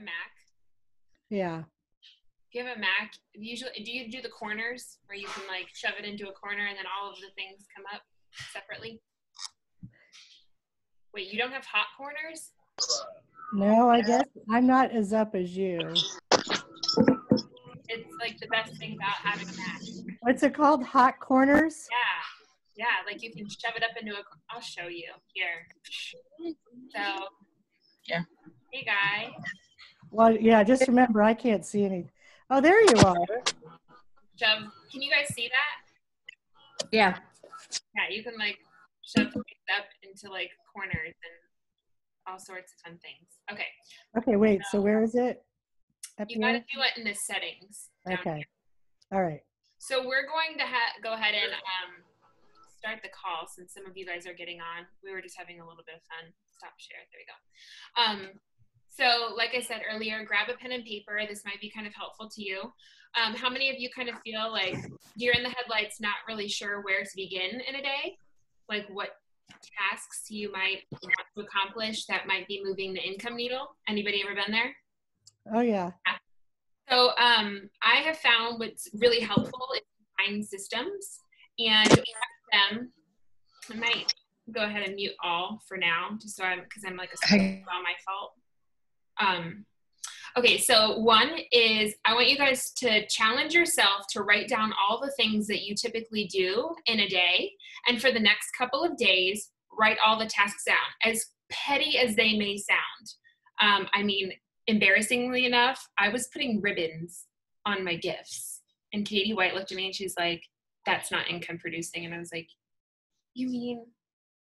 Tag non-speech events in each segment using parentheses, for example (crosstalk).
a Mac. Yeah. If you have a Mac, usually do you do the corners where you can like shove it into a corner and then all of the things come up separately? Wait, you don't have hot corners? No, I guess I'm not as up as you. It's like the best thing about having a Mac. What's it called? Hot corners? Yeah, yeah, like you can shove it up into a. I'll show you here. So, Yeah. Hey, guy. Well, yeah, just remember I can't see any. Oh, there you are. Shove. Can you guys see that? Yeah. Yeah, you can like shove things up into like corners and all sorts of fun things. Okay, Okay, wait. So where is it? Up you got to do it in the settings. Okay. here. All right. So we're going to ha- go ahead and um, start the call since some of you guys are getting on. We were just having a little bit of fun. Stop share. There we go. Um, so, like I said earlier, grab a pen and paper. This might be kind of helpful to you. Um, how many of you kind of feel like you're in the headlights, not really sure where to begin in a day? Like what tasks you might want to accomplish that might be moving the income needle? Anybody ever been there? Oh, yeah. So um, I have found what's really helpful is find systems and them. I might go ahead and mute all for now, just so I'm because I'm like a it's all my fault. Um, okay, so one is I want you guys to challenge yourself to write down all the things that you typically do in a day, and for the next couple of days, write all the tasks down, as petty as they may sound. Um, I mean, embarrassingly enough, I was putting ribbons on my gifts. And Katie White looked at me and she's like, that's not income producing. And I was like, you mean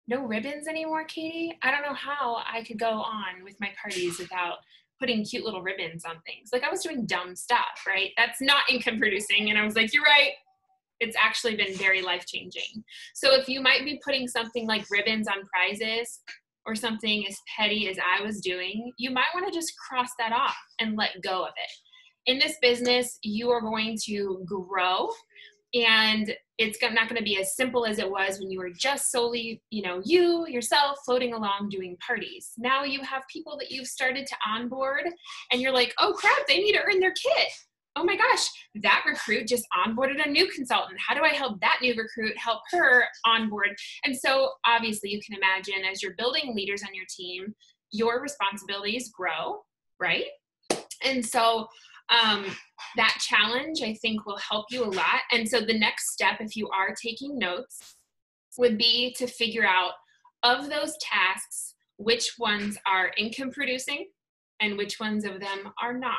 no ribbons anymore, Katie? I don't know how I could go on with my parties without putting cute little ribbons on things. Like I was doing dumb stuff, right? That's not (laughs) income producing. And I was like, you're right. It's actually been very life changing. So if you might be putting something like ribbons on prizes, or something as petty as I was doing, you might want to just cross that off and let go of it. In this business, you are going to grow and it's not going to be as simple as it was when you were just solely, you know, you yourself floating along doing parties. Now you have people that you've started to onboard and you're like, "Oh crap, they need to earn their kit." Oh my gosh, that recruit just onboarded a new consultant. How do I help that new recruit help her onboard? And so, obviously, you can imagine as you're building leaders on your team, your responsibilities grow, right? And so, um, that challenge I think will help you a lot. And so, the next step, if you are taking notes, would be to figure out of those tasks which ones are income producing and which ones of them are not.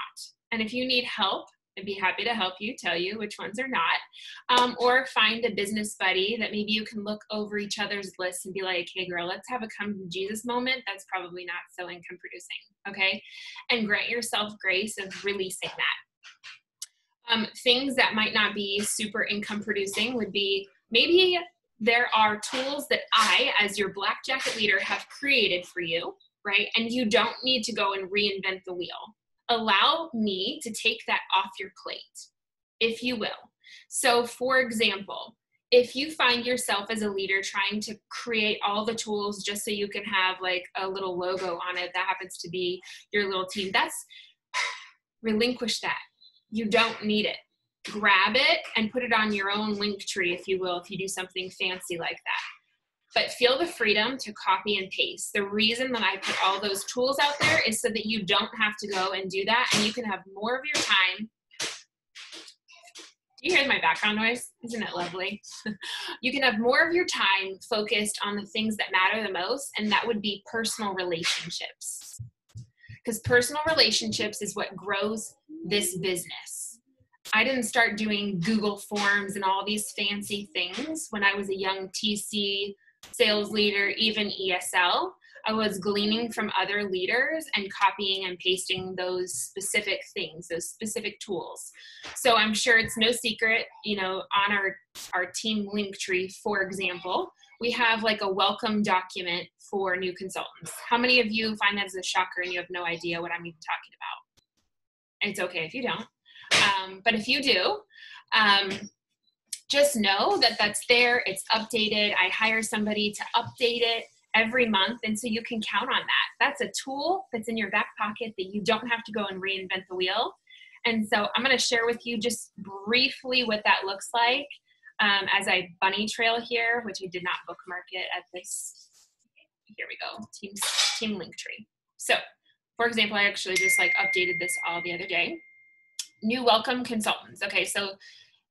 And if you need help, I'd be happy to help you, tell you which ones are not. Um, or find a business buddy that maybe you can look over each other's lists and be like, hey, girl, let's have a come to Jesus moment. That's probably not so income producing. Okay. And grant yourself grace of releasing that. Um, things that might not be super income producing would be maybe there are tools that I, as your black jacket leader, have created for you, right? And you don't need to go and reinvent the wheel allow me to take that off your plate, if you will. So, for example, if you find yourself as a leader trying to create all the tools just so you can have like a little logo on it that happens to be your little team, that's (sighs) relinquish that. You don't need it. Grab it and put it on your own link tree, if you will, if you do something fancy like that but feel the freedom to copy and paste. The reason that I put all those tools out there is so that you don't have to go and do that and you can have more of your time. Do you hear my background noise? Isn't it lovely? (laughs) you can have more of your time focused on the things that matter the most, and that would be personal relationships. Because personal relationships is what grows this business. I didn't start doing Google Forms and all these fancy things when I was a young TC sales leader, even ESL. I was gleaning from other leaders and copying and pasting those specific things, those specific tools. So I'm sure it's no secret, you know, on our, our team link tree, for example, we have like a welcome document for new consultants. How many of you find that as a shocker and you have no idea what I'm even talking about? It's okay if you don't. Um, but if you do, um, just know that that's there, it's updated. I hire somebody to update it every month. And so you can count on that. That's a tool that's in your back pocket that you don't have to go and reinvent the wheel. And so I'm going to share with you just briefly what that looks like um, as I bunny trail here, which I did not bookmark it at this. Here we go, team, team link tree. So for example, I actually just like updated this all the other day. New welcome consultants. Okay, so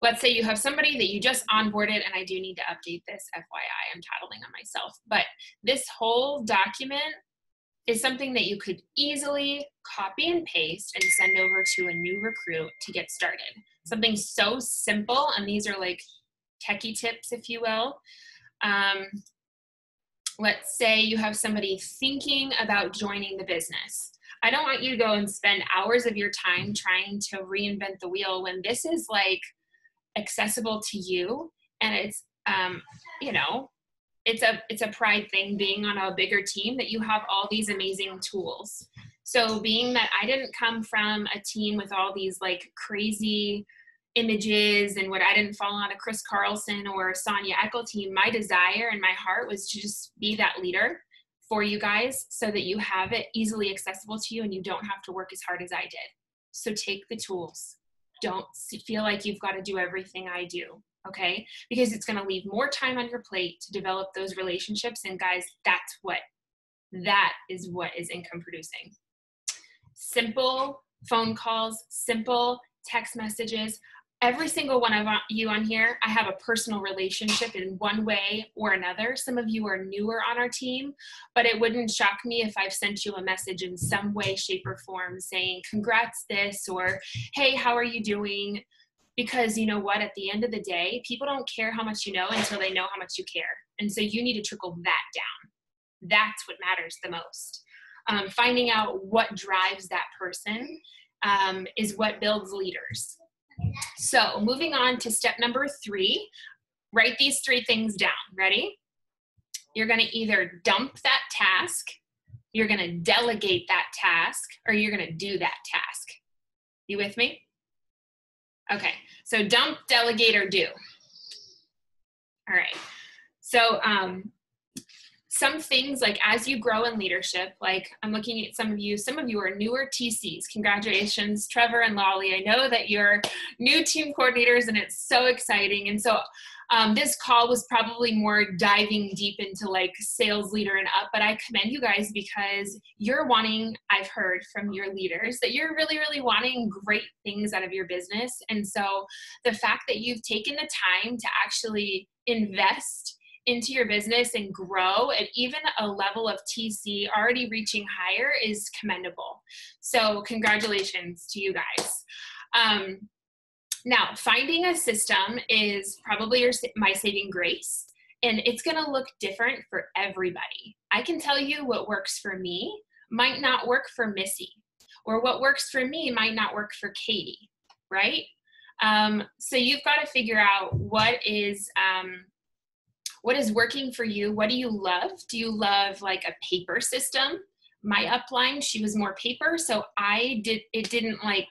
let's say you have somebody that you just onboarded, and I do need to update this, FYI, I'm tattling on myself. But this whole document is something that you could easily copy and paste and send over to a new recruit to get started. Something so simple, and these are like techie tips, if you will. Um, let's say you have somebody thinking about joining the business. I don't want you to go and spend hours of your time trying to reinvent the wheel when this is like accessible to you. And it's um, you know it's a it's a pride thing being on a bigger team that you have all these amazing tools. So being that i didn't come from a team with all these like crazy images and what i didn't fall on a chris carlson or sonia eckel team my desire and my heart was to just be that leader for you guys so that you have it easily accessible to you and you don't have to work as hard as i did. So take the tools don't feel like you've got to do everything i do okay? Because it's going to leave more time on your plate to develop those relationships. And guys, that's what, that is what is income producing. Simple phone calls, simple text messages. Every single one of you on here, I have a personal relationship in one way or another. Some of you are newer on our team, but it wouldn't shock me if I've sent you a message in some way, shape, or form saying, Congrats, this, or Hey, how are you doing? because you know what? At the end of the day people don't care how much you know until they know how much you care. And so you need to trickle that down. That's what matters the most. Um, finding out what drives that person um, is what builds leaders so moving on to step number three write these three things down ready you're going to either dump that task you're going to delegate that task or you're going to do that task you with me Okay, so dump, delegate, or do. All right. So um, some things like as you grow in leadership, like I'm looking at some of you, some of you are newer TCs. Congratulations, Trevor and Lolly. I know that you're new team coordinators and it's so exciting. And so um, this call was probably more diving deep into like sales leader and up, but I commend you guys because you're wanting, I've heard from your leaders that you're really, really wanting great things out of your business. And so the fact that you've taken the time to actually invest into your business and grow at even a level of TC already reaching higher is commendable. So, congratulations to you guys. Um, now, finding a system is probably your, my saving grace, and it's going to look different for everybody. I can tell you what works for me might not work for Missy, or what works for me might not work for Katie, right? Um, so you've got to figure out what is um, what is working for you. What do you love? Do you love like a paper system? My upline, she was more paper, so I did it didn't like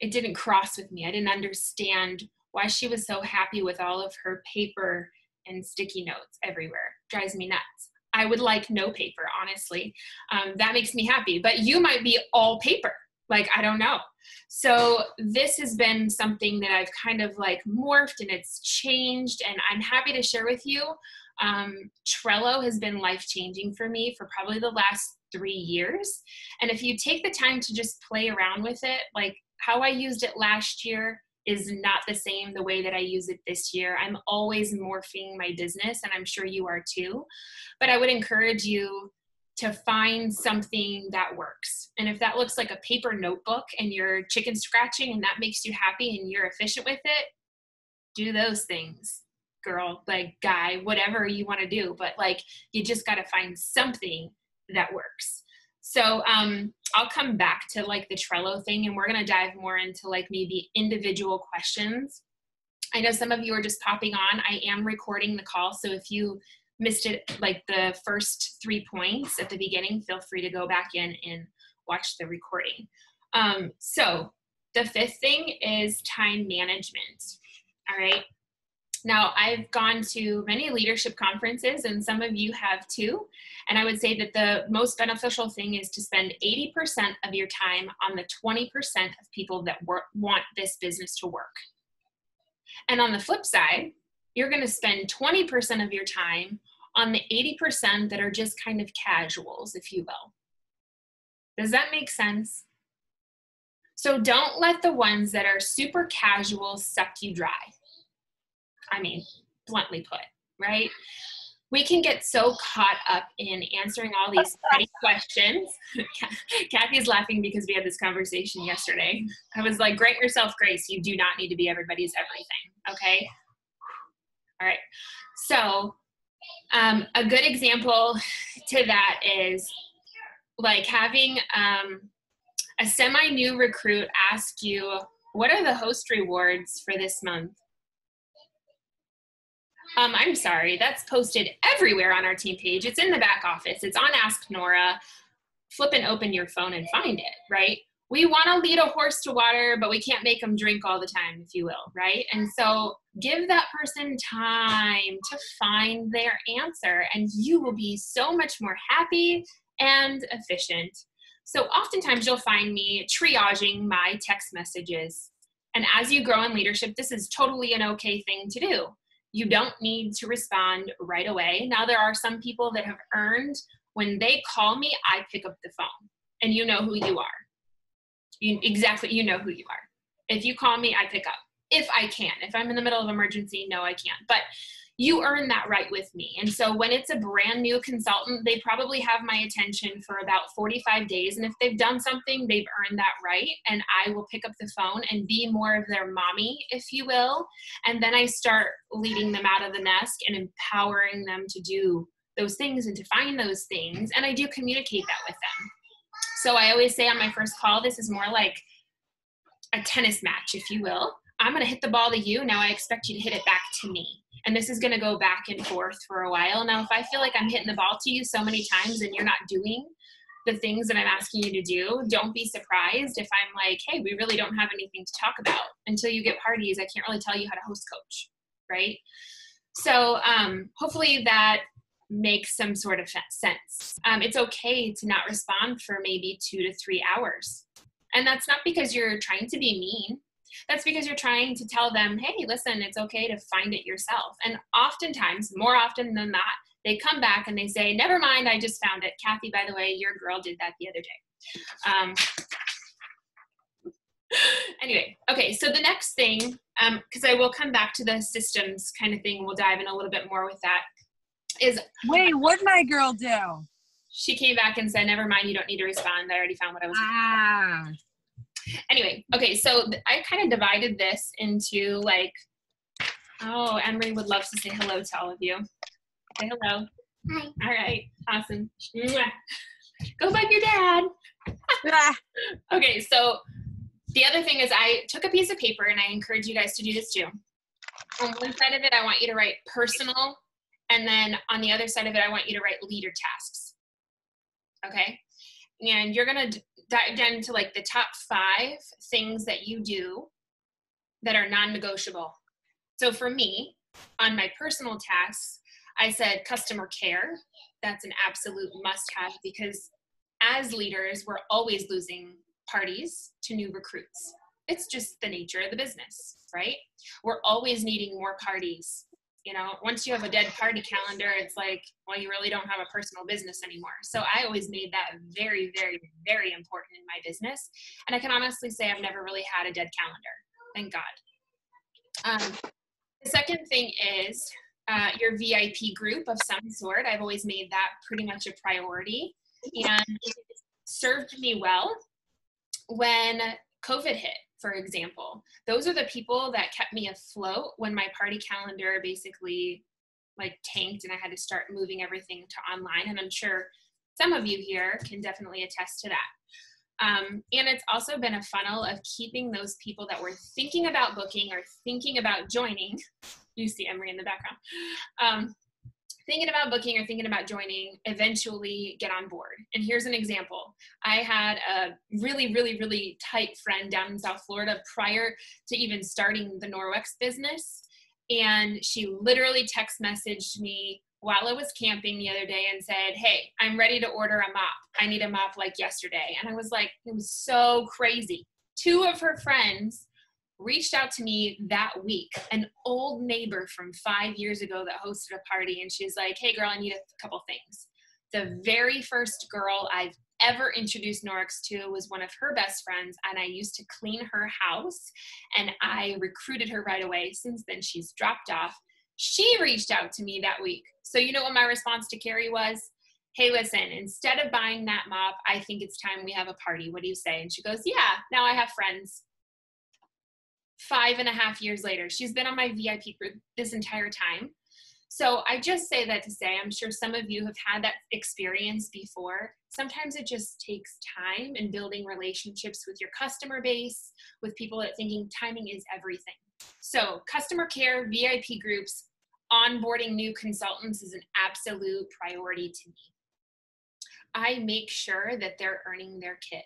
it didn't cross with me. I didn't understand why she was so happy with all of her paper and sticky notes everywhere. Drives me nuts. I would like no paper, honestly. Um, that makes me happy. But you might be all paper. Like, I don't know. So, this has been something that I've kind of like morphed and it's changed. And I'm happy to share with you. Um, Trello has been life changing for me for probably the last three years. And if you take the time to just play around with it, like how I used it last year is not the same the way that I use it this year. I'm always morphing my business, and I'm sure you are too. But I would encourage you to find something that works. And if that looks like a paper notebook and you're chicken scratching and that makes you happy and you're efficient with it, do those things, girl, like guy, whatever you want to do. But like, you just got to find something that works. So um, I'll come back to like the Trello thing and we're going to dive more into like maybe individual questions. I know some of you are just popping on. I am recording the call. So if you missed it, like the first three points at the beginning, feel free to go back in and watch the recording. Um, so the fifth thing is time management. All right. Now, I've gone to many leadership conferences, and some of you have too. And I would say that the most beneficial thing is to spend 80% of your time on the 20% of people that work, want this business to work. And on the flip side, you're going to spend 20% of your time on the 80% that are just kind of casuals, if you will. Does that make sense? So don't let the ones that are super casual suck you dry. I mean, bluntly put, right? We can get so caught up in answering all these (laughs) petty questions. (laughs) Kathy's laughing because we had this conversation yesterday. I was like, grant yourself grace. You do not need to be everybody's everything. Okay. All right. So, um, a good example to that is like having um, a semi new recruit ask you, What are the host rewards for this month? Um, I'm sorry, that's posted everywhere on our team page. It's in the back office, it's on Ask Nora. Flip and open your phone and find it, right? We want to lead a horse to water, but we can't make them drink all the time, if you will, right? And so give that person time to find their answer, and you will be so much more happy and efficient. So oftentimes you'll find me triaging my text messages. And as you grow in leadership, this is totally an okay thing to do you don't need to respond right away. Now, there are some people that have earned when they call me, I pick up the phone and you know who you are. You, exactly, you know who you are. If you call me, I pick up if I can. If I'm in the middle of emergency, no, I can't. But you earn that right with me. And so when it's a brand new consultant, they probably have my attention for about 45 days. And if they've done something, they've earned that right. And I will pick up the phone and be more of their mommy, if you will. And then I start leading them out of the nest and empowering them to do those things and to find those things. And I do communicate that with them. So I always say on my first call, this is more like a tennis match, if you will. I'm going to hit the ball to you. Now I expect you to hit it back to me and this is going to go back and forth for a while. Now, if I feel like I'm hitting the ball to you so many times and you're not doing the things that I'm asking you to do, don't be surprised if I'm like, hey, we really don't have anything to talk about. Until you get parties, I can't really tell you how to host coach, right? So um, hopefully that makes some sort of sense. Um, it's okay to not respond for maybe two to three hours. And that's not because you're trying to be mean. That's because you're trying to tell them, hey, listen, it's okay to find it yourself. And oftentimes, more often than not, they come back and they say, never mind, I just found it. Kathy, by the way, your girl did that the other day. Um, (laughs) anyway, okay, so the next thing, because um, I will come back to the systems kind of thing, we'll dive in a little bit more with that, is wait, what my girl do? She came back and said, never mind, you don't need to respond. I already found what I was Ah anyway, okay, so I kind of divided this into like, oh, Emery would love to say hello to all of you. Say hello. Hi. All right, awesome. Go bug your dad. (laughs) okay, so the other thing is I took a piece of paper and I encourage you guys to do this too. On one side of it, I want you to write personal, and then on the other side of it, I want you to write leader tasks. Okay? And you're gonna dive down to like the top five things that you do that are non-negotiable. So for me, on my personal tasks, I said customer care. That's an absolute must-have because as leaders, we're always losing parties to new recruits. It's just the nature of the business, right? We're always needing more parties you know once you have a dead party calendar it's like well you really don't have a personal business anymore. So i always made that very very very important in my business. And i can honestly say i've never really had a dead calendar. Thank god. Um, the second thing is uh, your vip group of some sort. I've always made that pretty much a priority and it served me well when covid hit for example. Those are the people that kept me afloat when my party calendar basically like tanked and I had to start moving everything to online. And I'm sure some of you here can definitely attest to that. Um, and it's also been a funnel of keeping those people that were thinking about booking or thinking about joining. (laughs) You see Emery in the background. Um, thinking about booking or thinking about joining eventually get on board. And here's an example. I had a really, really, really tight friend down in South Florida prior to even starting the Norwex business. And she literally text messaged me while I was camping the other day and said, Hey, I'm ready to order a mop. I need a mop like yesterday. And I was like, it was so crazy. Two of her friends reached out to me that week, an old neighbor from five years ago that hosted a party. And she's like, Hey, girl, I need a couple things. The very first girl I've ever introduced Norwex to was one of her best friends, and I used to clean her house, and I recruited her right away. Since then, she's dropped off. She reached out to me that week. So, you know what my response to Carrie was? Hey, listen, instead of buying that mop, I think it's time we have a party. What do you say? And she goes, Yeah, now I have friends. Five and a half years later, she's been on my VIP group this entire time. So I just say that to say, I'm sure some of you have had that experience before. Sometimes it just takes time in building relationships with your customer base, with people that thinking timing is everything. So, customer care, VIP groups, onboarding new consultants is an absolute priority to me. I make sure that they're earning their kit.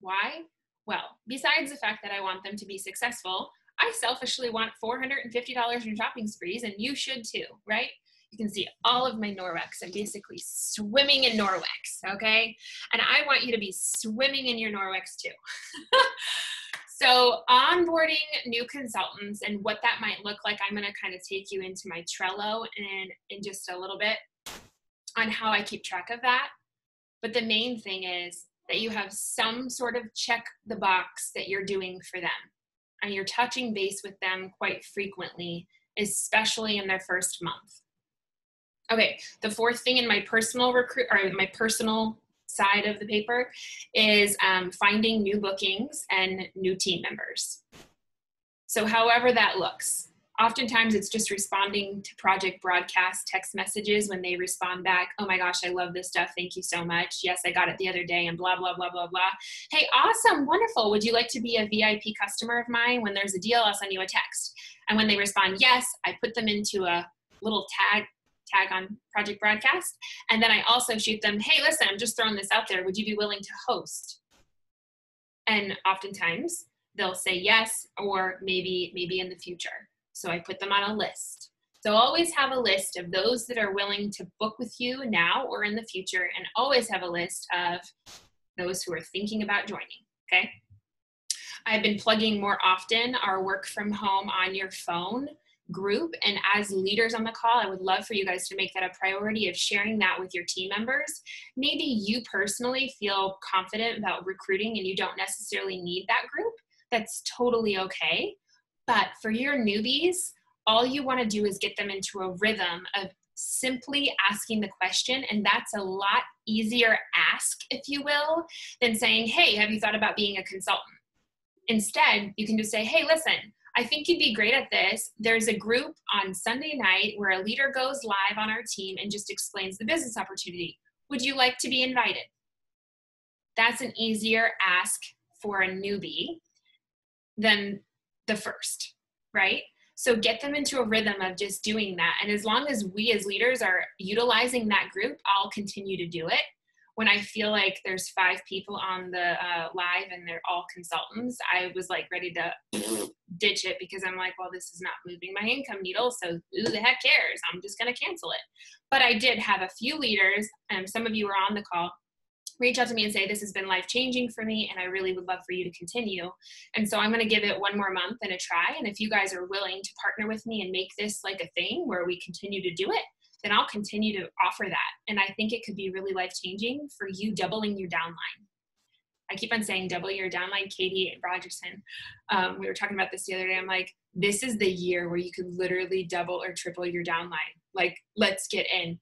Why? Well, besides the fact that I want them to be successful, I selfishly want $450 in shopping sprees, and you should too, right? You can see all of my Norwex. I'm basically swimming in Norwex, okay? And I want you to be swimming in your Norwex too. (laughs) so, onboarding new consultants and what that might look like, I'm going to kind of take you into my Trello and in just a little bit on how I keep track of that. But the main thing is that you have some sort of check the box that you're doing for them and you're touching base with them quite frequently, especially in their first month. Okay, the fourth thing in my personal recruit or my personal side of the paper is um, finding new bookings and new team members. So, however that looks, oftentimes it's just responding to project broadcast text messages when they respond back oh my gosh i love this stuff thank you so much. Yes i got it the other day and blah blah blah blah blah. Hey awesome wonderful. Would you like to be a vip customer of mine? When there's a deal i'll send you a text. And when they respond yes i put them into a little tag tag on project broadcast. And then i also shoot them hey listen i'm just throwing this out there. Would you be willing to host? And oftentimes they'll say yes or maybe maybe in the future so I put them on a list. So always have a list of those that are willing to book with you now or in the future, and always have a list of those who are thinking about joining. Okay. I've been plugging more often our work from home on your phone group. And as leaders on the call, I would love for you guys to make that a priority of sharing that with your team members. Maybe you personally feel confident about recruiting and you don't necessarily need that group. That's totally okay. But for your newbies, all you want to do is get them into a rhythm of simply asking the question. And that's a lot easier ask, if you will, than saying, Hey, have you thought about being a consultant? Instead, you can just say, Hey, listen, I think you'd be great at this. There's a group on Sunday night where a leader goes live on our team and just explains the business opportunity. Would you like to be invited? That's an easier ask for a newbie than the first, right? So get them into a rhythm of just doing that. And as long as we as leaders are utilizing that group, I'll continue to do it. When I feel like there's five people on the uh, live and they're all consultants, I was like ready to ditch it because I'm like, well, this is not moving my income needle. So who the heck cares? I'm just going to cancel it. But I did have a few leaders, and some of you were on the call, reach out to me and say, This has been life changing for me, and I really would love for you to continue. And so I'm going to give it one more month and a try. And if you guys are willing to partner with me and make this like a thing where we continue to do it, then I'll continue to offer that. And I think it could be really life changing for you doubling your downline. I keep on saying double your downline, Katie Rogerson. Um, we were talking about this the other day. I'm like, this is the year where you could literally double or triple your downline. Like, let's get in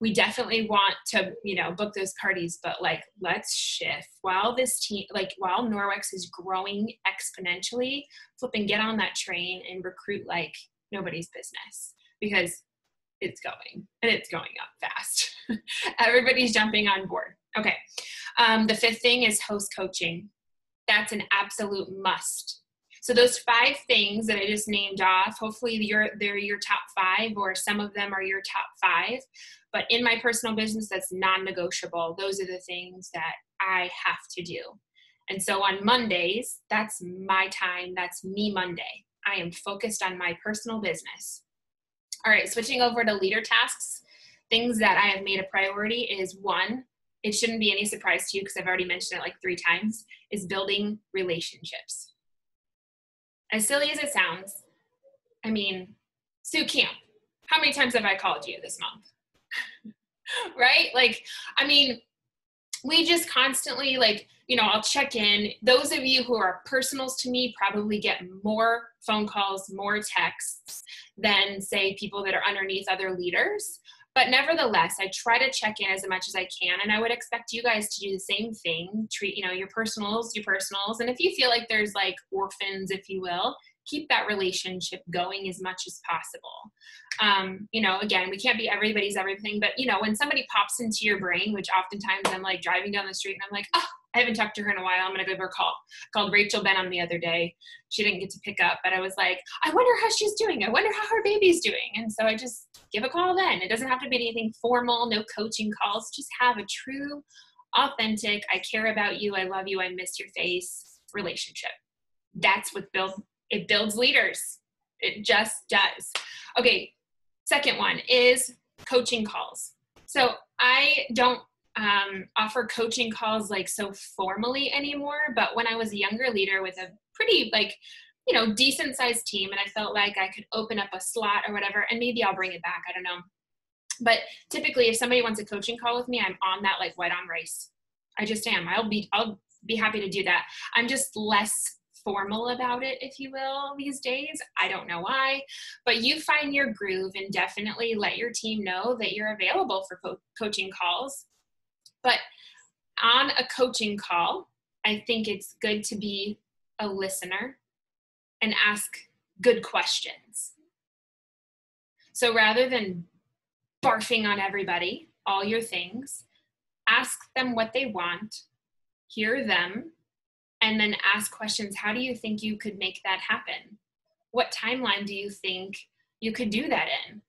we definitely want to you know book those parties but like let's shift. While this team like while norwex is growing exponentially flip and get on that train and recruit like nobody's business because it's going and it's going up fast. (laughs) Everybody's jumping on board. Okay um, the fifth thing is host coaching. That's an absolute must. So those five things that I just named off, hopefully you're, they're your top five or some of them are your top five. But in my personal business, that's non-negotiable. Those are the things that I have to do. And so on Mondays, that's my time. That's me Monday. I am focused on my personal business. All right, switching over to leader tasks, things that I have made a priority is one, it shouldn't be any surprise to you because I've already mentioned it like three times, is building relationships. As silly as it sounds, I mean, Sue Camp, how many times have I called you this month? (laughs) right? Like, I mean, we just constantly like you know i'll check in. Those of you who are personals to me probably get more phone calls more texts than say people that are underneath other leaders. But nevertheless i try to check in as much as i can and i would expect you guys to do the same thing. Treat you know your personals your personals. And if you feel like there's like orphans if you will keep that relationship going as much as possible. Um, you know, again, we can't be everybody's everything, but you know, when somebody pops into your brain, which oftentimes I'm like driving down the street and I'm like, oh, I haven't talked to her in a while. I'm gonna give her a call. I called Rachel Benham the other day. She didn't get to pick up, but I was like, I wonder how she's doing. I wonder how her baby's doing. And so I just give a call then. It doesn't have to be anything formal, no coaching calls. Just have a true, authentic, I care about you, I love you, I miss your face relationship. That's what builds it builds leaders. It just does. Okay, second one is coaching calls. So I don't um, offer coaching calls like so formally anymore, but when I was a younger leader with a pretty like you know decent sized team and I felt like I could open up a slot or whatever, and maybe I'll bring it back. I don't know. But typically, if somebody wants a coaching call with me, I'm on that like white on rice. I just am. I'll be I'll be happy to do that. I'm just less formal about it, if you will, these days. I don't know why, but you find your groove and definitely let your team know that you're available for co- coaching calls. But on a coaching call, I think it's good to be a listener and ask good questions. So rather than barfing on everybody, all your things, ask them what they want, hear them, and then ask questions how do you think you could make that happen? What timeline do you think you could do that in?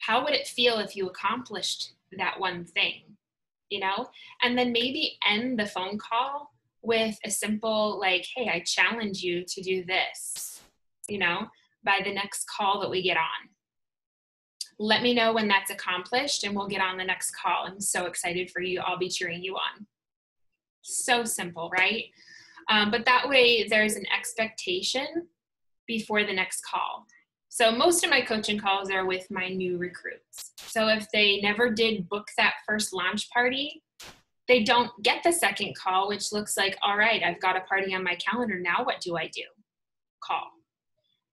How would it feel if you accomplished that one thing you know? And then maybe end the phone call with a simple like hey i challenge you to do this you know by the next call that we get on. Let me know when that's accomplished and we'll get on the next call. I'm so excited for you. I'll be cheering you on. So simple right um, but that way, there's an expectation before the next call. So most of my coaching calls are with my new recruits. So if they never did book that first launch party, they don't get the second call, which looks like, all right, I've got a party on my calendar. Now what do I do? Call.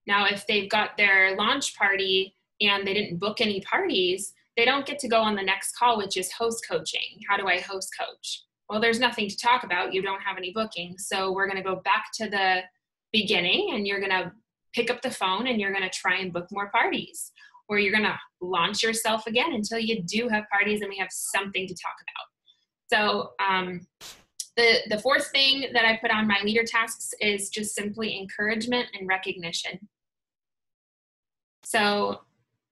Now, if they've got their launch party and they didn't book any parties, they don't get to go on the next call, which is host coaching. How do I host coach? Well, there's nothing to talk about. You don't have any bookings. So we're going to go back to the beginning and you're going to pick up the phone and you're going to try and book more parties. Or you're going to launch yourself again until you do have parties and we have something to talk about. So, um, the, the fourth thing that I put on my leader tasks is just simply encouragement and recognition. So,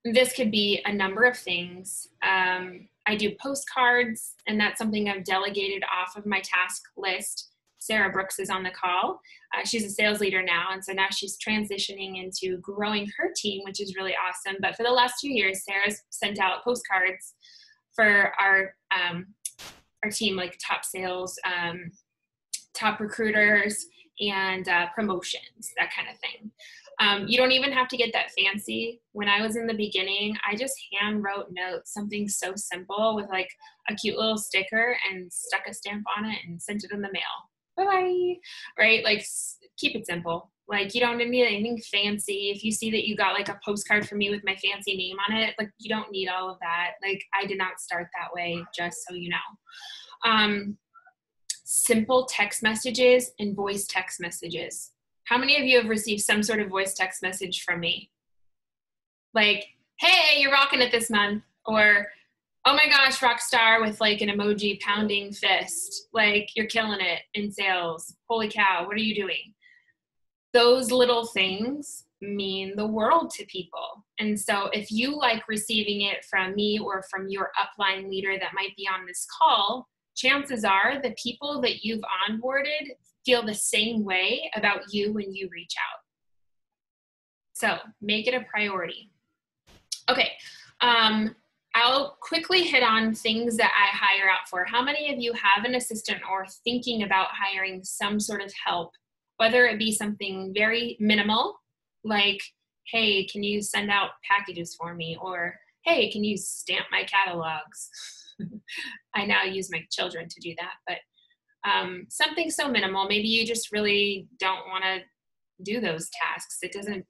this could be a number of things. Um, I do postcards, and that's something I've delegated off of my task list. Sarah Brooks is on the call. Uh, she's a sales leader now, and so now she's transitioning into growing her team, which is really awesome. But for the last two years, Sarah's sent out postcards for our um, our team, like top sales, um, top recruiters, and uh, promotions, that kind of thing. Um, you don't even have to get that fancy. When I was in the beginning, I just hand wrote notes, something so simple with like a cute little sticker and stuck a stamp on it and sent it in the mail. Bye bye. Right? Like, keep it simple. Like, you don't need anything fancy. If you see that you got like a postcard from me with my fancy name on it, like, you don't need all of that. Like, I did not start that way, just so you know. Um, simple text messages and voice text messages how many of you have received some sort of voice text message from me? Like, hey, you're rocking it this month, or oh my gosh, rock star with like an emoji pounding fist, like you're killing it in sales. Holy cow, what are you doing? Those little things mean the world to people. And so if you like receiving it from me or from your upline leader that might be on this call, chances are the people that you've onboarded feel the same way about you when you reach out. So make it a priority. Okay. Um, I'll quickly hit on things that I hire out for. How many of you have an assistant or thinking about hiring some sort of help, whether it be something very minimal, like, hey, can you send out packages for me? Or, hey, can you stamp my catalogs? (laughs) I now use my children to do that, but um, something so minimal. Maybe you just really don't want to do those tasks. It doesn't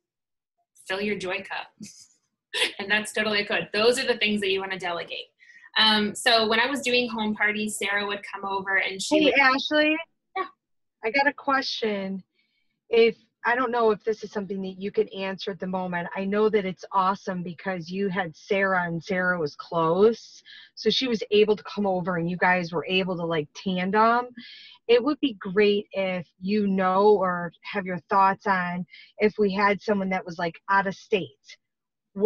fill your joy cup. (laughs) and that's totally good. Those are the things that you want to delegate. Um, so when I was doing home parties, Sarah would come over and she. Hey, would, Ashley. Yeah. I got a question. If I don't know if this is something that you can answer at the moment. I know that it's awesome because you had Sarah and Sarah was close. So she was able to come over and you guys were able to like tandem. It would be great if you know or have your thoughts on if we had someone that was like out of state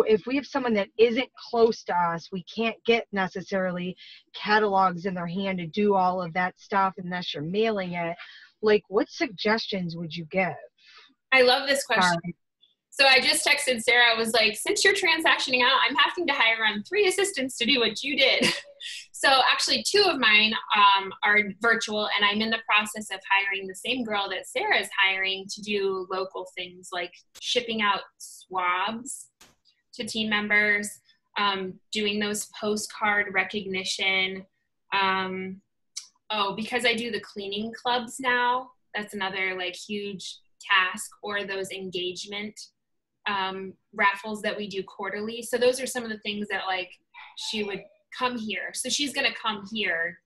if we have someone that isn't close to us, we can't get necessarily catalogs in their hand to do all of that stuff unless you're mailing it. Like, what suggestions would you give? I love this question. So I just texted Sarah. I was like, since you're transactioning out, I'm having to hire on three assistants to do what you did. (laughs) so actually, two of mine um, are virtual, and I'm in the process of hiring the same girl that Sarah is hiring to do local things like shipping out swabs to team members, um, doing those postcard recognition. Um, oh, because I do the cleaning clubs now, that's another like huge task, or those engagement um, raffles that we do quarterly. So those are some of the things that like she would come here. So she's gonna come here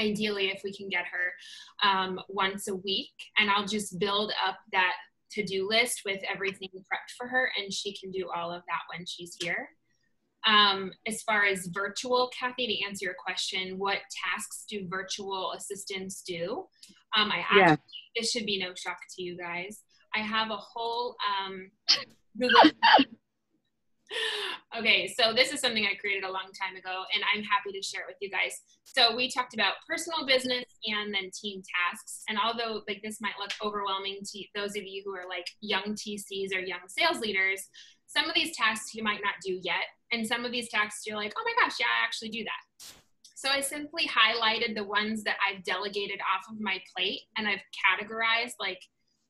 ideally if we can get her um, once a week and i'll just build up that to-do list with everything prepped for her and she can do all of that when she's here um, as far as virtual kathy to answer your question what tasks do virtual assistants do um, i actually, yeah. this should be no shock to you guys i have a whole um, google (laughs) okay, so this is something I created a long time ago, and I'm happy to share it with you guys. So we talked about personal business and then team tasks. And although like this might look overwhelming to those of you who are like young TCs or young sales leaders, some of these tasks you might not do yet, and some of these tasks you're like, oh my gosh, yeah, I actually do that. So I simply highlighted the ones that I've delegated off of my plate, and I've categorized like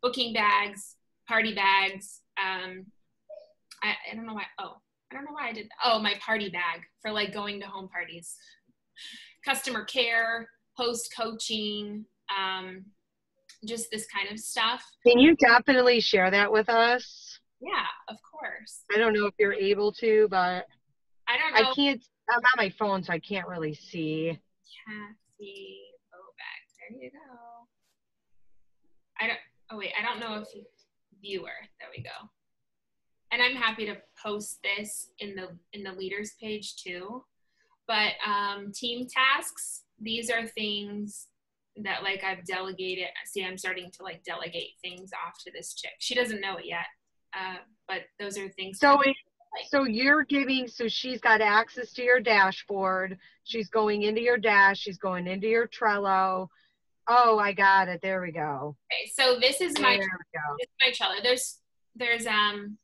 booking bags, party bags. Um, I, I don't know why. Oh, I don't know why I did. Oh, my party bag for like going to home parties, customer care, host coaching, um, just this kind of stuff. Can you definitely share that with us? Yeah, of course. I don't know if you're able to, but I don't know. I can't. I'm on my phone, so I can't really see. Kathy Bobek. There you go. I don't. Oh wait, I don't know if you viewer. There we go and I'm happy to post this in the in the leaders page too. But um, team tasks, these are things that like I've delegated. See, I'm starting to like delegate things off to this chick. She doesn't know it yet, uh, but those are things. So, it, so you're giving. So she's got access to your dashboard. She's going into your dash. She's going into your Trello. Oh, I got it. There we go. Okay, so this is my this is my Trello. There's there's um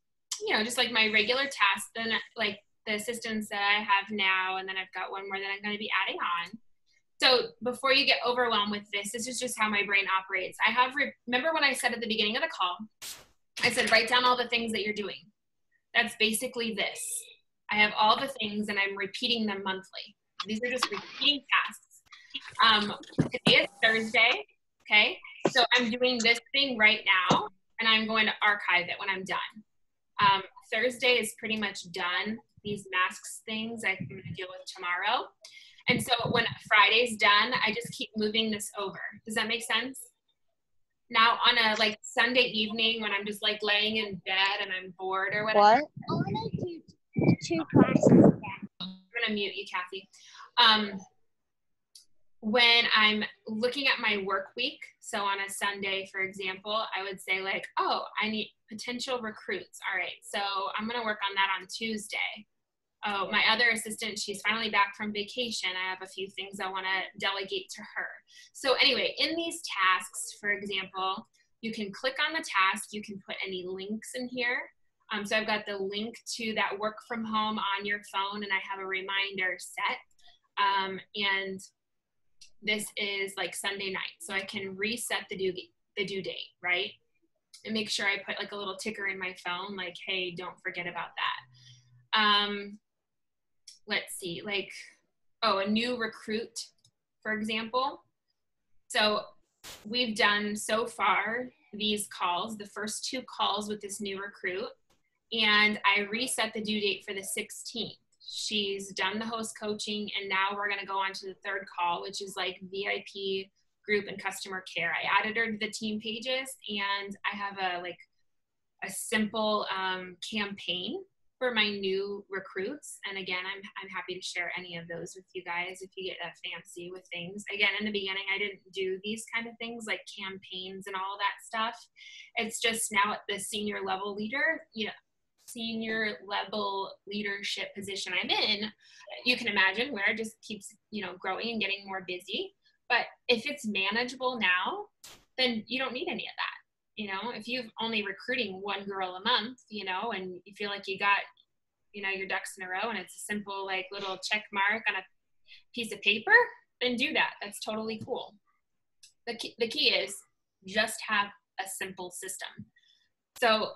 you know, just like my regular tasks, then like the assistants that I have now, and then I've got one more that I'm going to be adding on. So before you get overwhelmed with this, this is just how my brain operates. I have, re- remember when I said at the beginning of the call, I said, write down all the things that you're doing. That's basically this. I have all the things and I'm repeating them monthly. These are just repeating tasks. Um, today is Thursday, okay? So I'm doing this thing right now and I'm going to archive it when I'm done. Um, Thursday is pretty much done. These masks things I'm going to deal with tomorrow. And so when Friday's done, I just keep moving this over. Does that make sense? Now on a like Sunday evening when I'm just like laying in bed and I'm bored or whatever. What? I want to do two classes. I'm gonna mute you, Kathy. Um, when I'm looking at my work week, so on a Sunday, for example, I would say, like, oh, I need potential recruits. All right, so I'm going to work on that on Tuesday. Oh, my other assistant, she's finally back from vacation. I have a few things I want to delegate to her. So, anyway, in these tasks, for example, you can click on the task, you can put any links in here. Um, so I've got the link to that work from home on your phone, and I have a reminder set. Um, and this is like Sunday night, so I can reset the due the due date, right? And make sure I put like a little ticker in my phone, like, "Hey, don't forget about that." Um, let's see, like, oh, a new recruit, for example. So we've done so far these calls, the first two calls with this new recruit, and I reset the due date for the 16th. She's done the host coaching, and now we're going to go on to the third call, which is like VIP group and customer care. I added her to the team pages, and I have a like a simple um, campaign for my new recruits. And again, I'm, I'm happy to share any of those with you guys if you get that fancy with things. Again, in the beginning, I didn't do these kind of things like campaigns and all that stuff. It's just now at the senior level leader, you know, senior level leadership position I'm in, you can imagine where it just keeps, you know, growing and getting more busy. But if it's manageable now, then you don't need any of that you know if you've only recruiting one girl a month you know and you feel like you got you know your ducks in a row and it's a simple like little check mark on a piece of paper then do that. That's totally cool. The key, the key is just have a simple system. So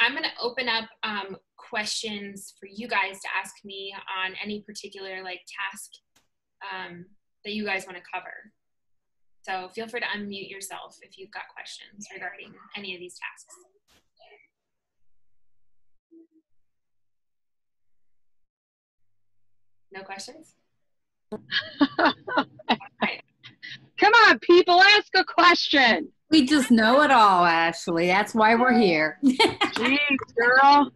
i'm going to open up um, questions for you guys to ask me on any particular like task um, that you guys want to cover so feel free to unmute yourself if you've got questions regarding any of these tasks. No questions? (laughs) Come on, people, ask a question. We just know it all, Ashley. That's why we're here. Jeez, girl.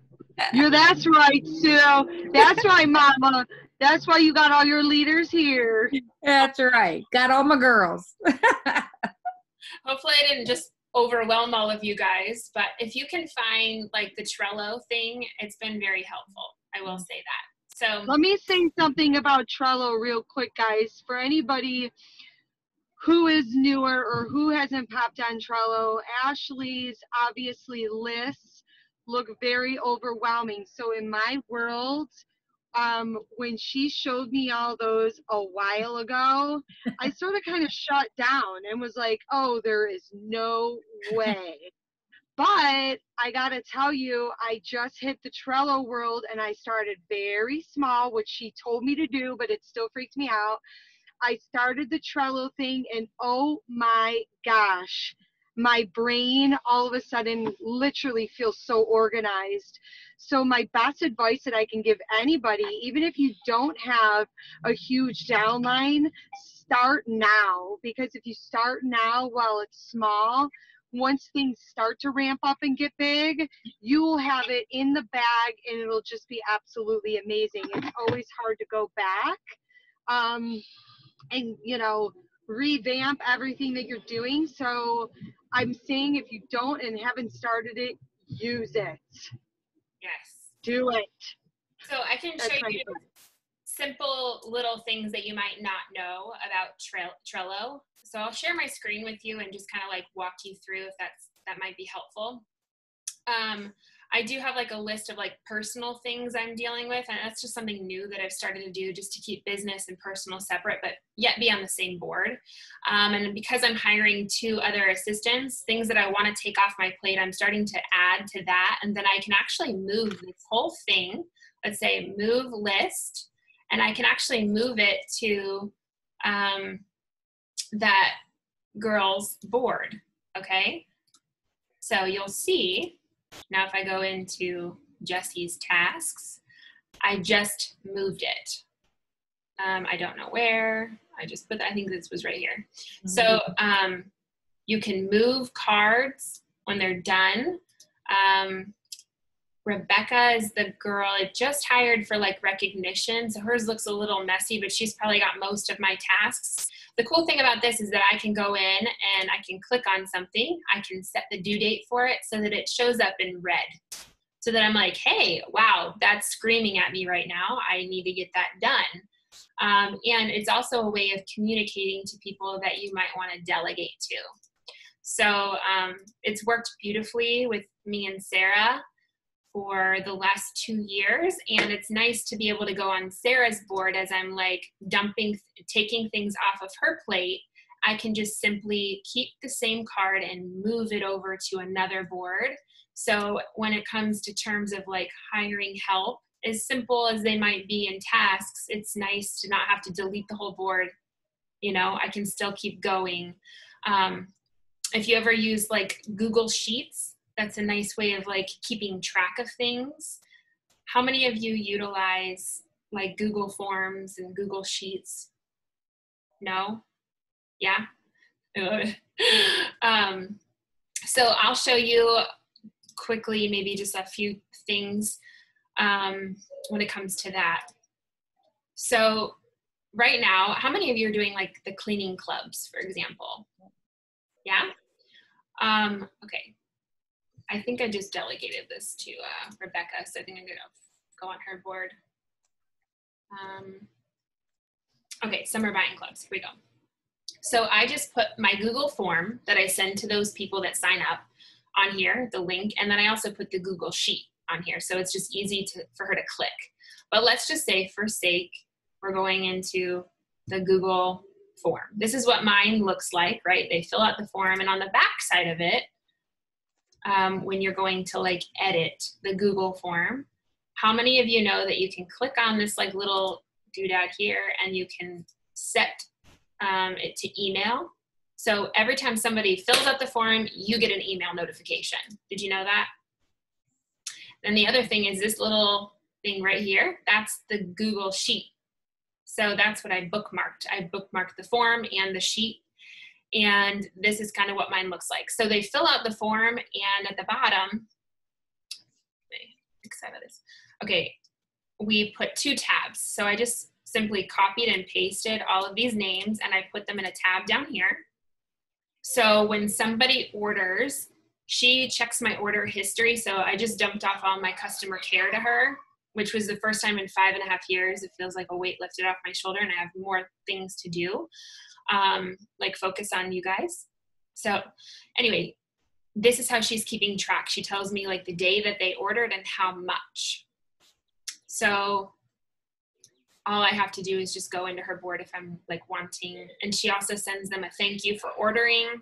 You're that's right, Sue. That's right, (laughs) Mama. That's why you got all your leaders here. That's right. Got all my girls. (laughs) Hopefully, I didn't just overwhelm all of you guys, but if you can find like the Trello thing, it's been very helpful. I will say that. So let me say something about Trello real quick, guys. For anybody who is newer or who hasn't popped on Trello, Ashley's obviously lists look very overwhelming. So in my world, um, when she showed me all those a while ago, (laughs) I sort of kind of shut down and was like, oh, there is no way. but I got to tell you, I just hit the Trello world and I started very small, which she told me to do, but it still freaked me out. I started the Trello thing and oh my gosh, my brain all of a sudden literally feels so organized. So, my best advice that I can give anybody, even if you don't have a huge downline, start now. Because if you start now while it's small, once things start to ramp up and get big, you will have it in the bag and it'll just be absolutely amazing. It's always hard to go back um, and, you know, revamp everything that you're doing. So I'm saying if you don't and haven't started it, use it. Yes. Do it. So I can That's show you simple little things that you might not know about Trello. So I'll share my screen with you and just kind of like walk you through if that's that might be helpful. Um, I do have like a list of like personal things I'm dealing with, and that's just something new that I've started to do just to keep business and personal separate, but yet be on the same board. Um, and because I'm hiring two other assistants, things that I want to take off my plate, I'm starting to add to that, and then I can actually move this whole thing. Let's say move list, and I can actually move it to um, that girl's board. Okay, so you'll see now if I go into Jesse's tasks, I just moved it. Um, I don't know where. I just put, I think this was right here. Mm-hmm. So um, you can move cards when they're done. Um, Rebecca is the girl I just hired for like recognition. So hers looks a little messy, but she's probably got most of my tasks. The cool thing about this is that I can go in and I can click on something. I can set the due date for it so that it shows up in red. So that I'm like, hey, wow, that's screaming at me right now. I need to get that done. Um, and it's also a way of communicating to people that you might want to delegate to. So um, it's worked beautifully with me and Sarah for the last two years. And it's nice to be able to go on Sarah's board as I'm like dumping, taking things off of her plate. I can just simply keep the same card and move it over to another board. So when it comes to terms of like hiring help, as simple as they might be in tasks, it's nice to not have to delete the whole board. You know, I can still keep going. Um, if you ever use like Google Sheets, that's a nice way of like keeping track of things. How many of you utilize like Google Forms and Google Sheets? No? Yeah? (laughs) um, so I'll show you quickly maybe just a few things um, when it comes to that. So right now, how many of you are doing like the cleaning clubs, for example? Yeah? Um, okay. I think I just delegated this to uh, Rebecca, so I think I'm gonna go on her board. Um, okay, summer buying clubs, here we go. So I just put my Google form that I send to those people that sign up on here, the link, and then I also put the Google sheet on here. So it's just easy to, for her to click. But let's just say for sake, we're going into the Google form. This is what mine looks like, right? They fill out the form and on the back side of it, um, when you're going to like edit the Google form, how many of you know that you can click on this like little doodad here and you can set um, it to email? So every time somebody fills out the form, you get an email notification. Did you know that? Then the other thing is this little thing right here, that's the Google Sheet. So that's what I bookmarked. I bookmarked the form and the sheet. And this is kind of what mine looks like. So they fill out the form and at the bottom. Okay, we put two tabs. So I just simply copied and pasted all of these names and I put them in a tab down here. So when somebody orders, she checks my order history. So I just dumped off all my customer care to her, which was the first time in five and a half years. It feels like a weight lifted off my shoulder, and I have more things to do, um, like focus on you guys. So, anyway, this is how she's keeping track. She tells me like the day that they ordered and how much. So, all I have to do is just go into her board if I'm like wanting. And she also sends them a thank you for ordering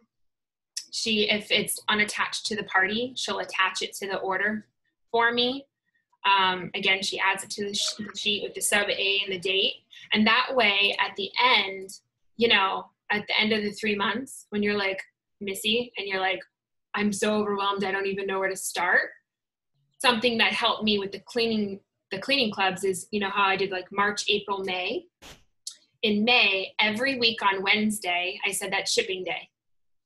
she if it's unattached to the party she'll attach it to the order for me um, again she adds it to the sheet with the sub a and the date and that way at the end you know at the end of the three months when you're like missy and you're like i'm so overwhelmed i don't even know where to start something that helped me with the cleaning the cleaning clubs is you know how i did like march april may in may every week on wednesday i said that shipping day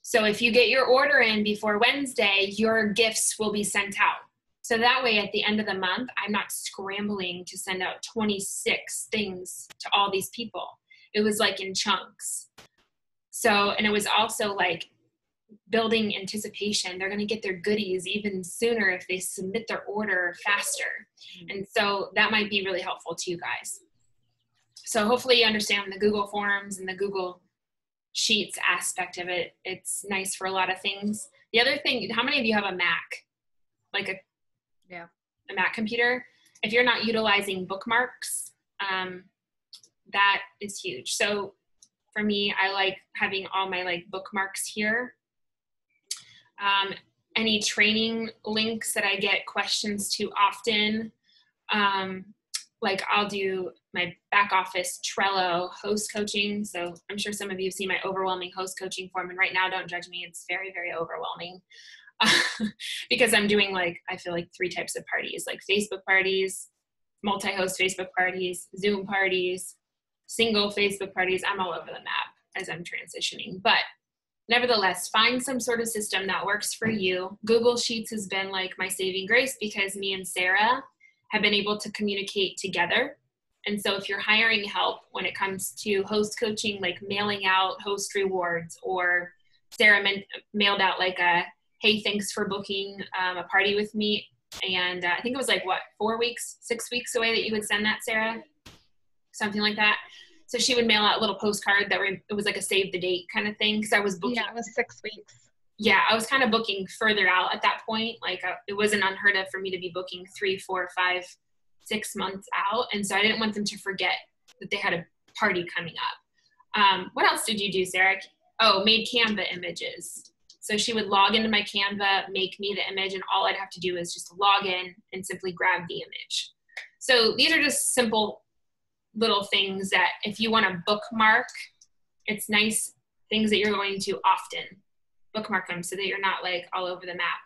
so if you get your order in before Wednesday, your gifts will be sent out. So that way, at the end of the month, I'm not scrambling to send out 26 things to all these people. It was like in chunks. So, and it was also like building anticipation. They're going to get their goodies even sooner if they submit their order faster. Mm-hmm. And so that might be really helpful to you guys. So hopefully you understand the Google Forms and the Google sheets aspect of it it's nice for a lot of things the other thing how many of you have a mac like a yeah a mac computer if you're not utilizing bookmarks um, that is huge so for me i like having all my like bookmarks here um, any training links that i get questions to often um, like I'll do my back office Trello host coaching. So I'm sure some of you have seen my overwhelming host coaching form. And right now, don't judge me. It's very, very overwhelming (laughs) because I'm doing like, I feel like three types of parties like Facebook parties, multi host Facebook parties, Zoom parties, single Facebook parties. I'm all over the map as I'm transitioning. But nevertheless, find some sort of system that works for you. Google Sheets has been like my saving grace because me and Sarah have been able to communicate together. And so if you're hiring help when it comes to host coaching, like mailing out host rewards, or Sarah mailed out like a, hey, thanks for booking um, a party with me. And uh, I think it was like, what, four weeks, six weeks away that you would send that, Sarah? Something like that. So she would mail out a little postcard that re- it was like a save the date kind of thing because I was booking. Yeah, it was six weeks. yeah, I was kind of booking further out at that point. Like uh, it wasn't unheard of for me to be booking three, four, five, six months out, and so I didn't want them to forget that they had a party coming up. Um, what else did you do, Sarah? Oh, made Canva images. So she would log into my Canva, make me the image, and all I'd have to do is just log in and simply grab the image. So these are just simple little things that if you want to bookmark, it's nice things that you're going to often bookmark them so that you're not like all over the map.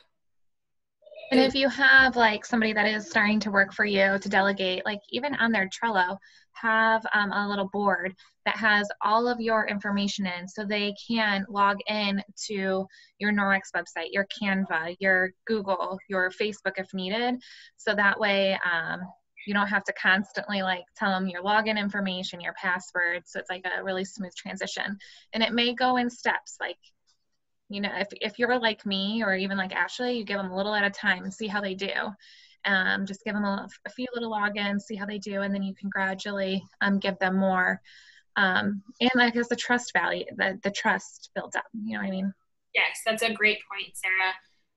And if you have like somebody that is starting to work for you to delegate, like even on their Trello, have um, a little board that has all of your information in so they can log in to your Norwex website, your Canva, your Google, your Facebook if needed. So that way um, you don't have to constantly like tell them your login information, your password. So it's like a really smooth transition. And it may go in steps like you know if, if you're like me or even like ashley you give them a little at a time and see how they do um, just give them a, a, few little logins see how they do and then you can gradually um, give them more um, and like as the trust value the, the trust builds up you know what i mean yes that's a great point sarah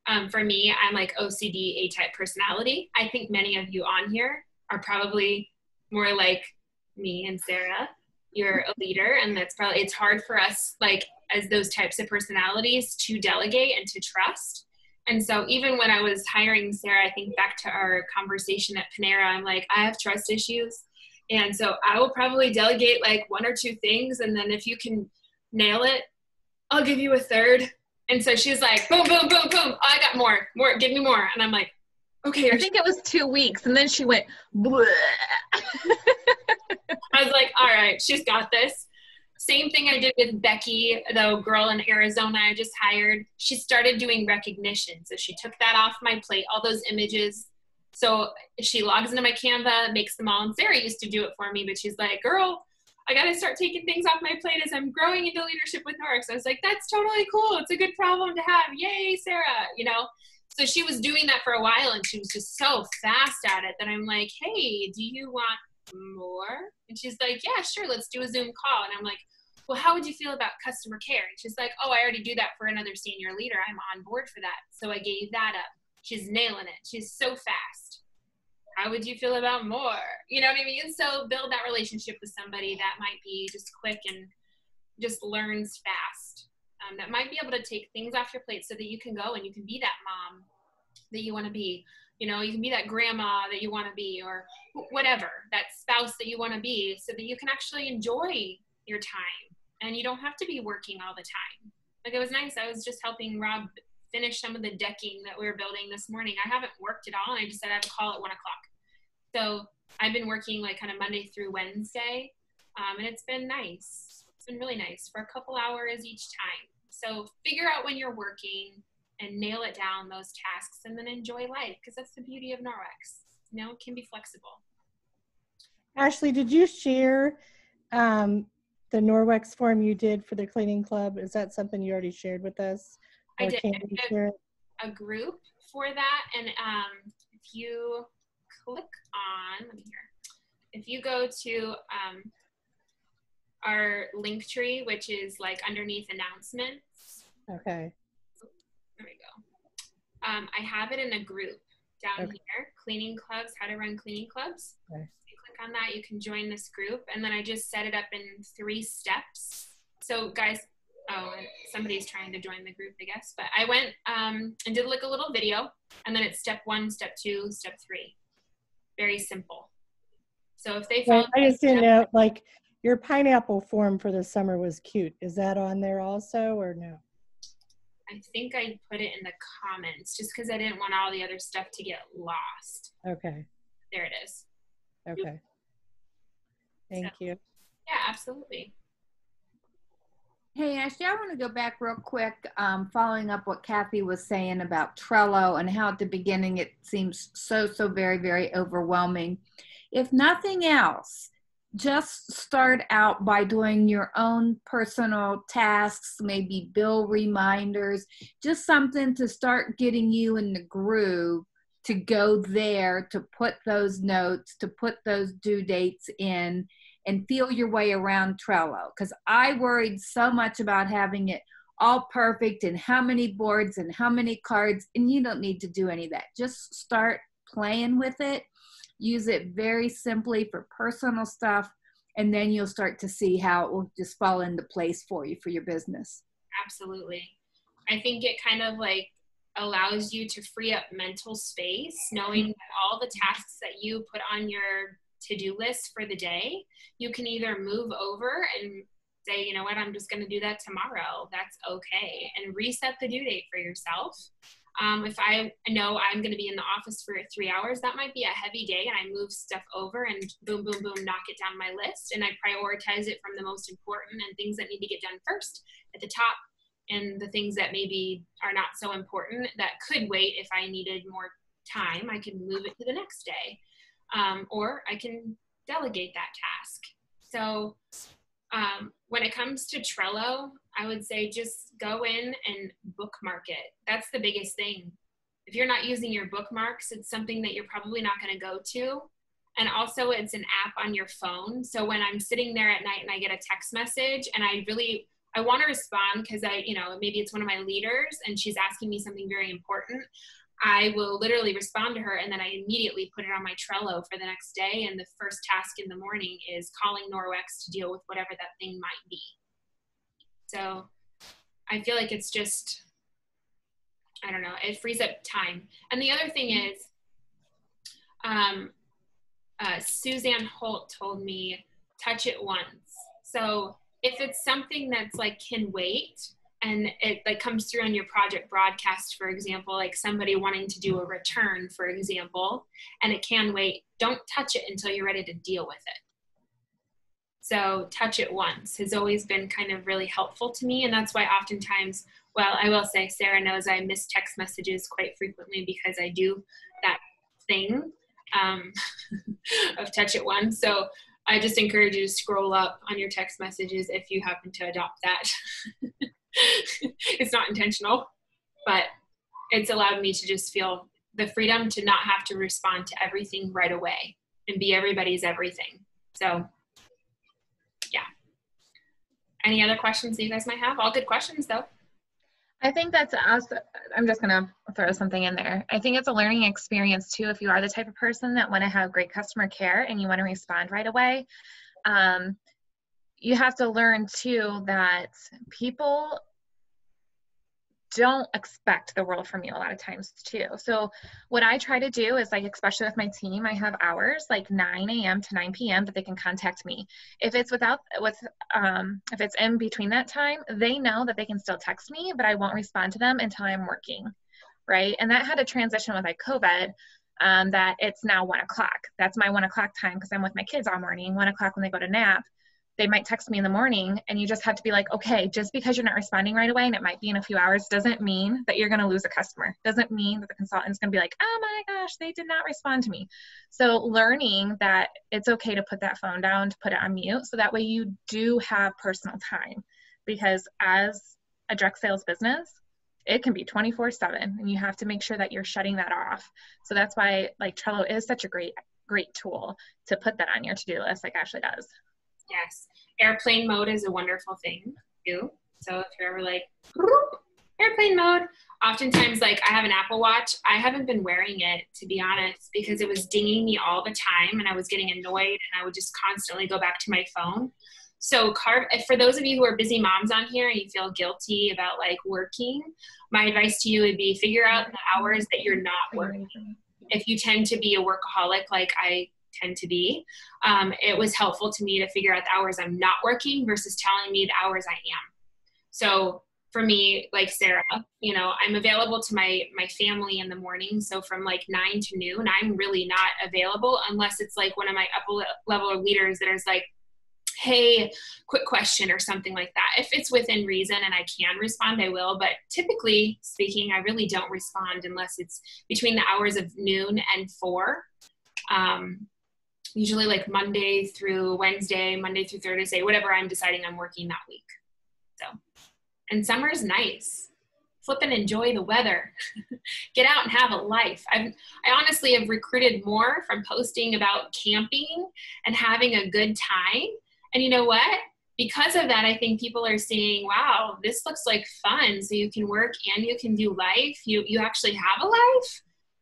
um, for me i'm like ocd a type personality i think many of you on here are probably more like me and sarah you're a leader and that's probably it's hard for us like as those types of personalities to delegate and to trust. And so even when I was hiring Sarah, I think back to our conversation at Panera, I'm like, I have trust issues. And so I will probably delegate like one or two things. And then if you can nail it, I'll give you a third. And so she's like, boom, boom, boom, boom. Oh, I got more, more, give me more. And I'm like, okay. I think it was two weeks. And then she went, I was like, all right, she's got this. Same thing I did with Becky, the girl in Arizona I just hired. She started doing recognition. So she took that off my plate, all those images. So she logs into my Canva, makes them all. And Sarah used to do it for me, but she's like, girl, I got to start taking things off my plate as I'm growing into leadership with Norwex. I was like, that's totally cool. It's a good problem to have. Yay, Sarah, you know? So she was doing that for a while and she was just so fast at it that I'm like, hey, do you want more? And she's like, yeah, sure, let's do a Zoom call. And I'm like, well, how would you feel about customer care? And she's like, oh, I already do that for another senior leader. I'm on board for that. So I gave that up. She's nailing it. She's so fast. How would you feel about more? You know what I mean? So build that relationship with somebody that might be just quick and just learns fast. Um, that might be able to take things off your plate so that you can go and you can be that mom that you want to be. You know, you can be that grandma that you want to be, or whatever, that spouse that you want to be, so that you can actually enjoy your time and you don't have to be working all the time. Like it was nice. I was just helping Rob finish some of the decking that we were building this morning. I haven't worked at all, and I just said I have a call at one o'clock. So I've been working like kind of Monday through Wednesday, um, and it's been nice. It's been really nice for a couple hours each time. So figure out when you're working and nail it down those tasks, and then enjoy life because that's the beauty of Norwex. You know, it can be flexible. Ashley, did you share um, the Norwex form you did for the cleaning club, is that something you already shared with us? I did. a group for that, and um, if you click on, let me hear, if you go to um, our link tree, which is like underneath announcements. Okay. There we go. Um, I have it in a group down okay. here, cleaning clubs, how to run cleaning clubs. Okay Click on that, you can join this group. And then I just set it up in three steps. So guys, oh, somebody's trying to join the group, I guess. But I went um, and did like a little video, and then it's step one, step two, step three. Very simple. So if they follow, I just didn't know, like your pineapple form for the summer was cute. Is that on there also, or no? I think I put it in the comments just because I didn't want all the other stuff to get lost. Okay. There it is. Okay. Thank so, you. Yeah, absolutely. Hey, Ashley, I want to go back real quick, um, following up what Kathy was saying about Trello and how at the beginning it seems so, so very, very overwhelming. If nothing else, just start out by doing your own personal tasks, maybe bill reminders, just something to start getting you in the groove to go there to put those notes, to put those due dates in, and feel your way around Trello. Because I worried so much about having it all perfect and how many boards and how many cards. And you don't need to do any of that. Just start playing with it. Use it very simply for personal stuff. And then you'll start to see how it will just fall into place for you for your business. Absolutely. I think it kind of like allows you to free up mental space knowing that all the tasks that you put on your to-do list for the day you can either move over and say you know what i'm just going to do that tomorrow that's okay and reset the due date for yourself um, if i know i'm going to be in the office for three hours that might be a heavy day and i move stuff over and boom boom boom knock it down my list and i prioritize it from the most important and things that need to get done first at the top and the things that maybe are not so important that could wait if I needed more time, I can move it to the next day. Um, or I can delegate that task. So um, when it comes to Trello, I would say just go in and bookmark it. That's the biggest thing. If you're not using your bookmarks, it's something that you're probably not going to go to. And also, it's an app on your phone. So when I'm sitting there at night and I get a text message and I really I want to respond because I, you know, maybe it's one of my leaders and she's asking me something very important. I will literally respond to her and then I immediately put it on my Trello for the next day. And the first task in the morning is calling Norwex to deal with whatever that thing might be. So I feel like it's just, I don't know, it frees up time. And the other thing is, um, uh, Suzanne Holt told me, touch it once. So if it's something that's like can wait and it like comes through on your project broadcast for example like somebody wanting to do a return for example and it can wait don't touch it until you're ready to deal with it so touch it once has always been kind of really helpful to me and that's why oftentimes well i will say sarah knows i miss text messages quite frequently because i do that thing um, (laughs) of touch it once so I just encourage you to scroll up on your text messages if you happen to adopt that. (laughs) (laughs) it's not intentional, but it's allowed me to just feel the freedom to not have to respond to everything right away and be everybody's everything. So, yeah. Any other questions that you guys might have? All good questions, though. I think that's also, I'm just going to throw something in there. I think it's a learning experience too. If you are the type of person that want to have great customer care and you want to respond right away, um, you have to learn too that people don't expect the world from you a lot of times too. So what I try to do is like, especially with my team, I have hours like 9 a.m. to 9 p.m. that they can contact me. If it's without, with, um, if it's in between that time, they know that they can still text me, but I won't respond to them until I'm working, right? And that had a transition with like COVID. Um, that it's now one o'clock. That's my one o'clock time because I'm with my kids all morning. One o'clock when they go to nap they might text me in the morning and you just have to be like okay just because you're not responding right away and it might be in a few hours doesn't mean that you're going to lose a customer. Doesn't mean that the consultant's going to be like oh my gosh they did not respond to me. So learning that it's okay to put that phone down to put it on mute so that way you do have personal time. Because as a direct sales business it can be 24 7 and you have to make sure that you're shutting that off. So that's why like trello is such a great great tool to put that on your to-do list like ashley does Yes. Airplane mode is a wonderful thing too. So if you're ever like airplane mode, oftentimes like I have an Apple Watch. I haven't been wearing it to be honest because it was dinging me all the time and I was getting annoyed and I would just constantly go back to my phone. So carve for those of you who are busy moms on here and you feel guilty about like working, my advice to you would be figure out the hours that you're not working. If you tend to be a workaholic like I tend to be, um, it was helpful to me to figure out the hours I'm not working versus telling me the hours I am. So for me, like Sarah, you know, I'm available to my my family in the morning. So from like nine to noon, I'm really not available unless it's like one of my upper level leaders that is like, hey, quick question or something like that. If it's within reason and I can respond, I will. But typically speaking, I really don't respond unless it's between the hours of noon and four. Um, usually like Monday through Wednesday, Monday through Thursday, whatever I'm deciding I'm working that week. So, and summer is nice. Flip and enjoy the weather. (laughs) Get out and have a life. I've, I honestly have recruited more from posting about camping and having a good time. And you know what? because of that, I think people are seeing, wow, this looks like fun. So you can work and you can do life. You you actually have a life.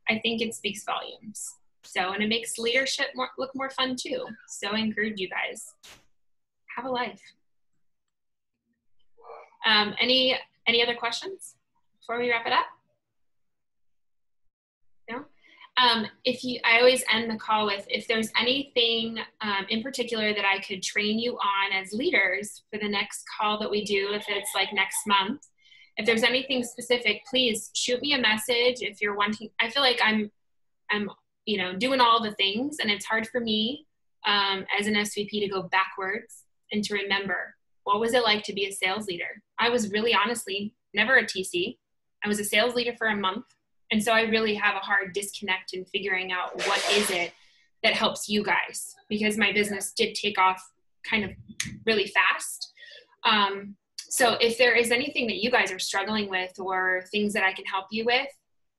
I think it speaks volumes. So and it makes leadership more, look more fun too. So I encourage you guys have a life. Um, any any other questions before we wrap it up? No. Um, if you, I always end the call with if there's anything um, in particular that I could train you on as leaders for the next call that we do, if it's like next month. If there's anything specific, please shoot me a message. If you're wanting, I feel like I'm, I'm, you know, doing all the things, and it's hard for me um, as an SVP to go backwards and to remember what was it like to be a sales leader. I was really honestly never a TC. I was a sales leader for a month and so I really have a hard disconnect in figuring out what is it that helps you guys because my business did take off kind of really fast. Um, so if there is anything that you guys are struggling with or things that I can help you with,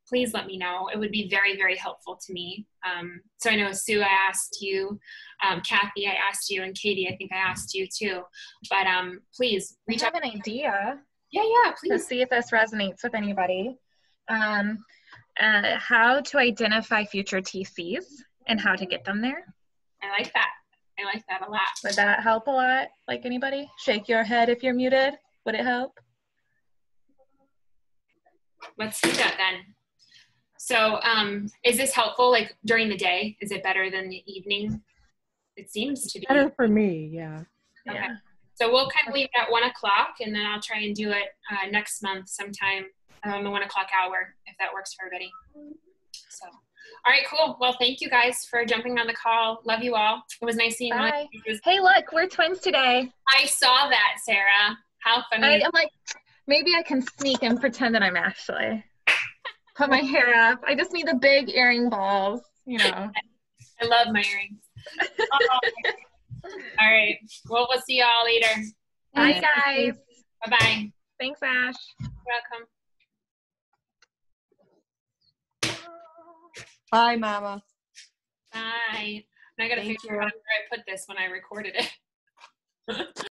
please let me know. It would be very, very helpful to me. Um, so I know Sue, I asked you, um, Kathy, I asked you, and Katie, I think I asked you too. But um, please We reach have out. an idea Yeah, yeah, to please. see if this resonates with anybody. Um, uh, how to identify future TCs and how to get them there. I like that. I like that a lot. Would that help a lot? Like anybody? Shake your head if you're muted. Would it help? Let's do that then. So, um, is this helpful? Like during the day, is it better than the evening? It seems to be. Better for me, yeah. Okay. Yeah. So we'll kind of leave it at one o'clock, and then I'll try and do it uh, next month sometime on the one o'clock hour, if that works for everybody. So, all right, cool. Well, thank you guys for jumping on the call. Love you all. It was nice seeing Bye. you. Hey, look, we're twins today. I saw that, Sarah. How funny! I, I'm like, maybe I can sneak and pretend that I'm Ashley. Put my hair up. I just need the big earring balls, you know. (laughs) I love my earrings. Oh. (laughs) all right. Well, we'll see y'all later. Bye, guys. Bye bye. Thanks, Ash. Welcome. Bye, Mama. Bye. And I gotta Thank figure out where I put this when I recorded it. (laughs)